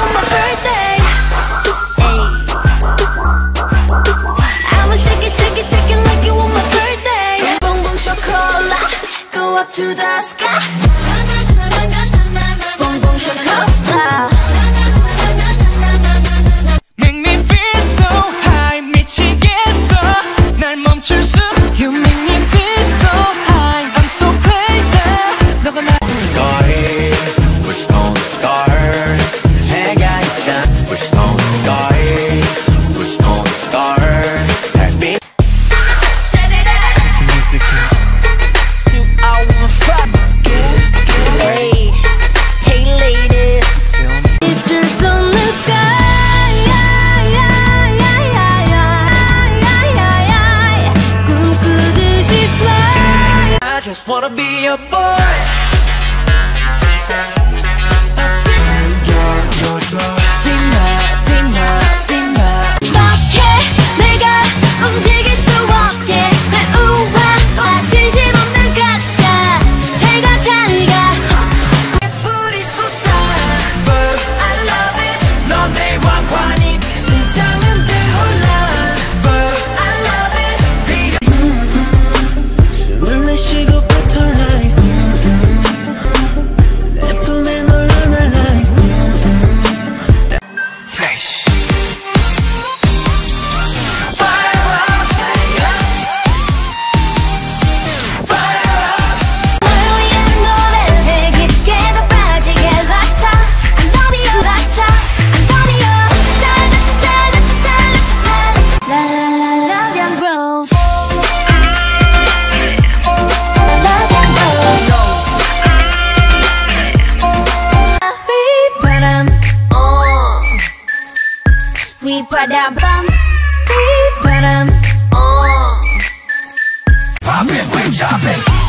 on my birthday. I'ma like it my birthday. Boom, boom, chocolate Go up to the sky. Boom, boom, chocolate wanna be a boy. we padam bam, we padam. Oh, pop it, we chop it.